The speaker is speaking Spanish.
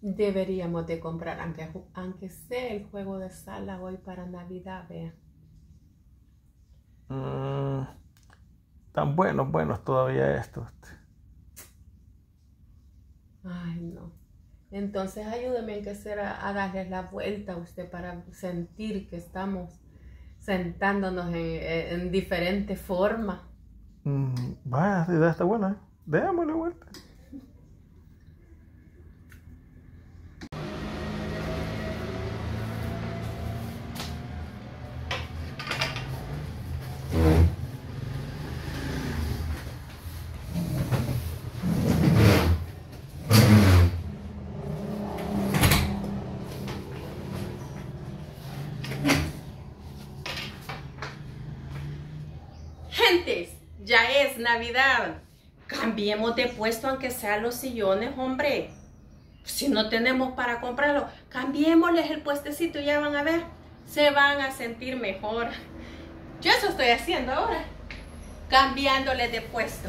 Deberíamos de comprar, aunque, aunque sea el juego de sala hoy para Navidad, vea. Mm, tan buenos, buenos todavía estos. Ay, no. Entonces ayúdeme en que sea a darles la vuelta a usted para sentir que estamos sentándonos en, diferentes formas. Mm, vaya, la idea está buena. ¿eh? Démosle vuelta. Ya es Navidad. Cambiemos de puesto aunque sean los sillones, hombre. Si no tenemos para comprarlo, cambiémosles el puestecito, ya van a ver. Se van a sentir mejor. Yo eso estoy haciendo ahora. Cambiándoles de puesto.